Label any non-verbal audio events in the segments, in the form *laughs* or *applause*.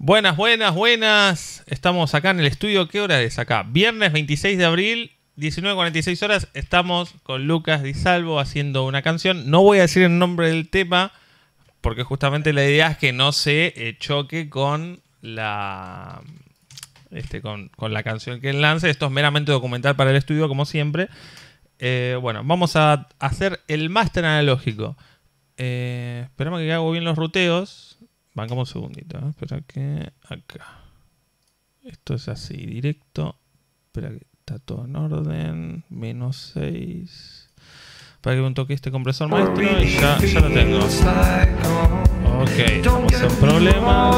Buenas, buenas, buenas. Estamos acá en el estudio. ¿Qué hora es acá? Viernes 26 de abril, 19.46 horas. Estamos con Lucas Di Salvo haciendo una canción. No voy a decir el nombre del tema porque justamente la idea es que no se eh, choque con la este, con, con la canción que él lance. Esto es meramente documental para el estudio, como siempre. Eh, bueno, vamos a hacer el máster analógico. Eh, esperemos que hago bien los ruteos. Bancamos un segundito. ¿eh? Espera que acá. Esto es así, directo. Espera que está todo en orden. Menos 6. Para que me toque este compresor maestro. Y ya, ya lo tengo. Ok, estamos en problemas.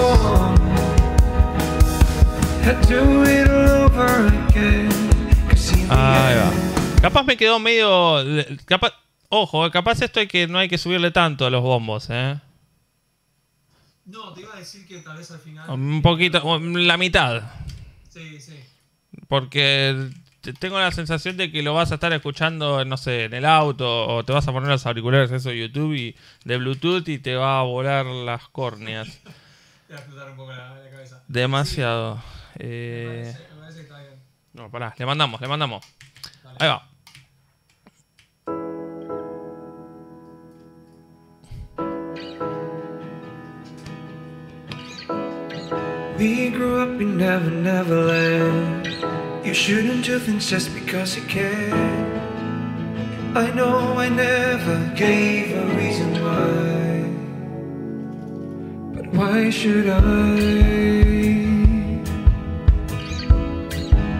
Ahí va. Capaz me quedó medio. Capaz, ojo, eh, capaz esto hay que no hay que subirle tanto a los bombos, ¿eh? No, te iba a decir que tal vez al final. Un poquito, la mitad. Sí, sí. Porque te- tengo la sensación de que lo vas a estar escuchando, no sé, en el auto o te vas a poner los auriculares eso de YouTube y de Bluetooth y te va a volar las córneas. *laughs* Te va a explotar un poco la, la cabeza. Demasiado. Me Eh, parece, me parece que está bien. no, pará, le mandamos, le mandamos. Dale. Ahí va. We grew up in Never Never Land. You shouldn't do things just because you can. I know I never gave a reason why. But why should I?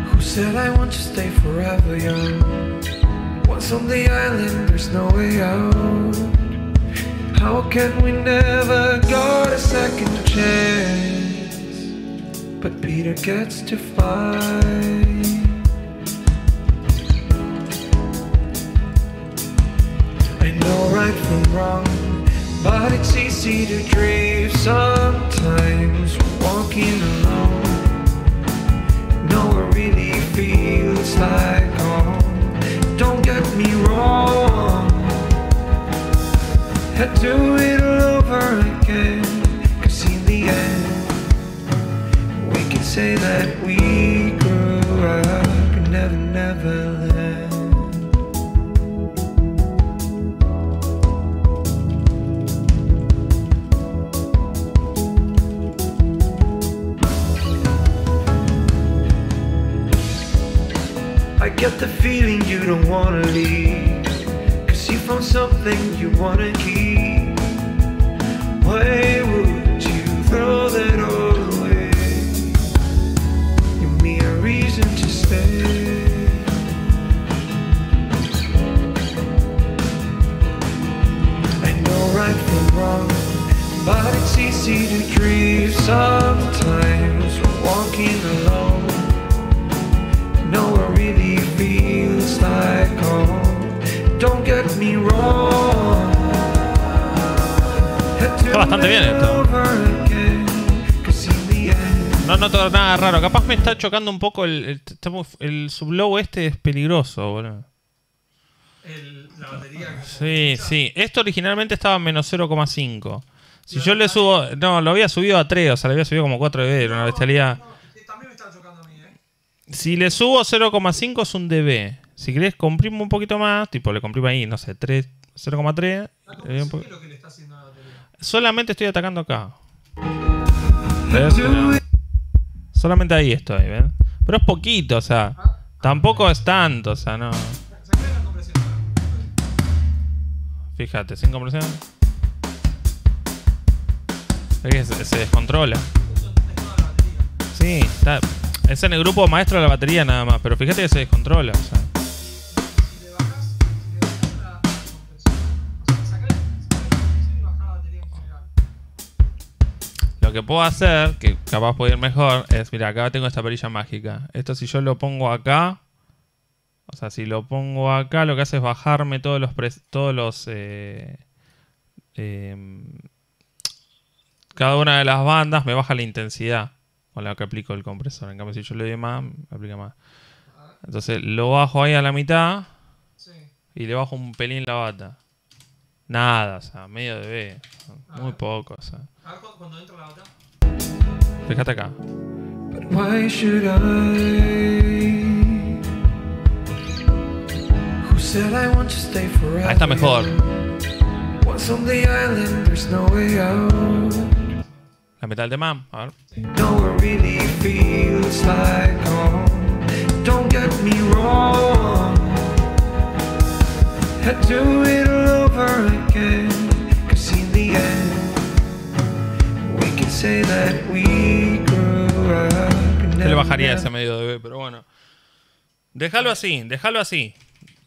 Who said I want to stay forever young? Once on the island, there's no way out. How can we never got a second chance? But Peter gets to fly. I know right from wrong, but it's easy to dream sometimes we grew up Never Never Land. I get the feeling you don't wanna leave. Cause you found something you wanna keep. Why would you throw I know right from wrong, but it's easy to drift sometimes walking alone. Nowhere really feels like home. Don't get me wrong. Está *laughs* bastante bien esto. No noto nada raro. Capaz me está chocando un poco el, el, está el sublow este es peligroso, boludo. El, la batería. Sí, sí. Esto originalmente estaba en menos 0,5. Si yo le subo... No, lo había subido a 3, o sea, le había subido como 4 dB, era una bestialidad. No, eh, también me estaba chocando a mí, ¿eh? Si le subo 0,5 es un dB. Si querés comprimo un poquito más, tipo le comprimo ahí, no sé, 3, 0,3. La le doy un compresión, po- ¿qué es lo que le está haciendo a la batería? Solamente estoy atacando acá. ¿Ves? Solamente ahí estoy, ¿ven? Pero es poquito, o sea, tampoco es tanto, o sea, no. Fíjate, sin compresión. Es que se, descontrola. Sí, está. Es en el grupo maestro de la batería nada más, pero fíjate que se descontrola. O sea. Lo que puedo hacer, que capaz puede ir mejor, es, mira, acá tengo esta perilla mágica. Esto si yo lo pongo acá, o sea, si lo pongo acá, lo que hace es bajarme todos los... todos los eh, em, cada una de las bandas me baja la intensidad con la que aplico el compresor. En cambio, si yo le doy más, me aplica más. Entonces lo bajo ahí a la mitad Sí. y le bajo un pelín la bata. Nada, o sea, medio de B. Muy poco, o sea. Cuando entra la bata. Fíjate acá. But why should I? Who said I want to stay forever? Ahí está mejor. Once on the island, there's no way out. La mitad del tema. A ver. Really feels like home. Don't get me wrong. I'd do it all over again. Yo le bajaría ese medio de B, pero bueno. Déjalo así, déjalo así.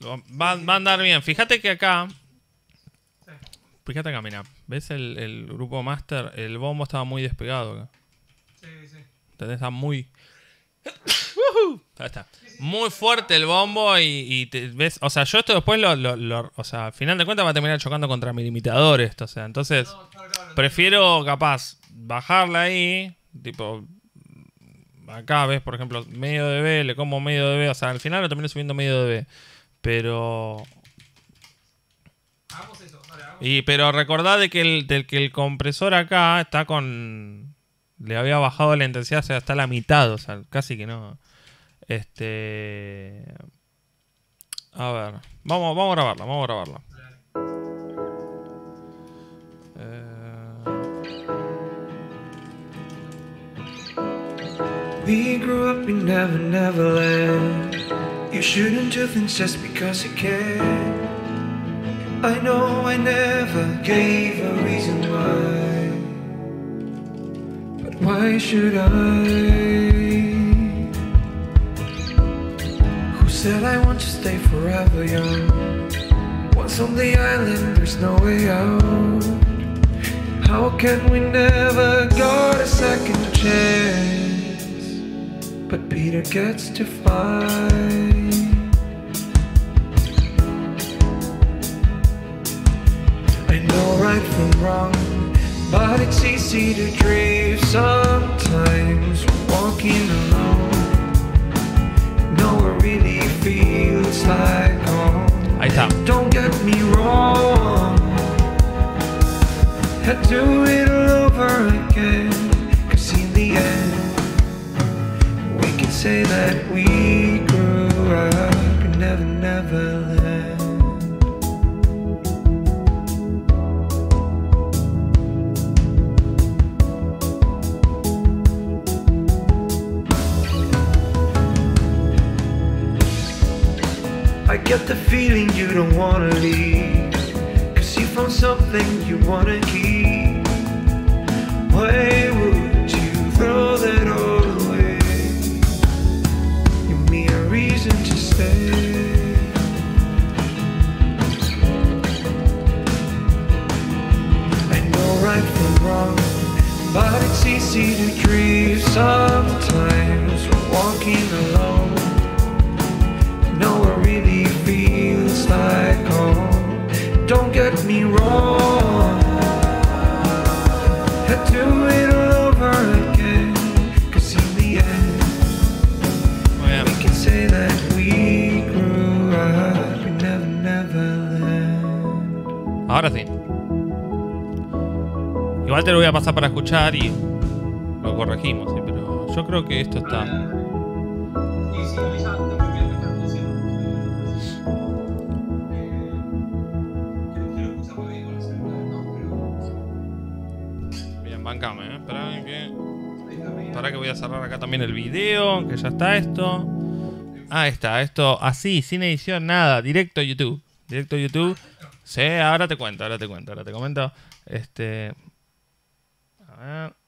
Va, va a andar bien. Fíjate que acá. Fíjate acá, mira. ¿Ves el, el grupo Master? El bombo estaba muy despegado acá. Sí, sí. ¿Entendés? Está muy. Ahí está. Muy fuerte el bombo y, y te- ves. O sea, yo esto después lo, lo- lo- O sea, al final de cuentas va a terminar chocando contra mi limitador esto. O sea, entonces. No. Prefiero, capaz, bajarla ahí. Tipo. Acá ves, por ejemplo, medio dB, le como medio dB. O sea, al final lo termino subiendo medio dB. Pero. Hagamos eso. Hagamos Y, pero recordad de que el, del que el compresor acá está con. Le había bajado la intensidad, o sea, está a la mitad, o sea, casi que no. Este. A ver. Vamos, vamos a grabarla, vamos a grabarla. We grew up in Never Never Land. You shouldn't do things just because you can. I know I never gave a reason why. But why should I? Who said I want to stay forever young? Once on the island, there's no way out. How can we never got a second chance? But Peter gets to fly. I know right from wrong, but it's easy to drift sometimes walking alone. Nowhere really feels like home. Ahí está. Don't get me wrong. Do say that we grew up and never, never land. I get the feeling you don't wanna leave. Cause you found something you wanna keep. Why would you throw that all but it's easy to drift sometimes walking alone. Nowhere really feels like home. Don't get me wrong. I'd do it Ahora sí. Igual te lo voy a pasar para escuchar y lo corregimos, pero yo creo que esto está. Ahí bien bancame, ¿eh? Esperá que. ahí. Para que voy a cerrar acá también el video, que ya está esto. Ah, está, esto así, sin edición, nada, directo YouTube. Directo a YouTube. Sí, ahora te cuento, ahora te cuento, ahora te comento. Este. A ver.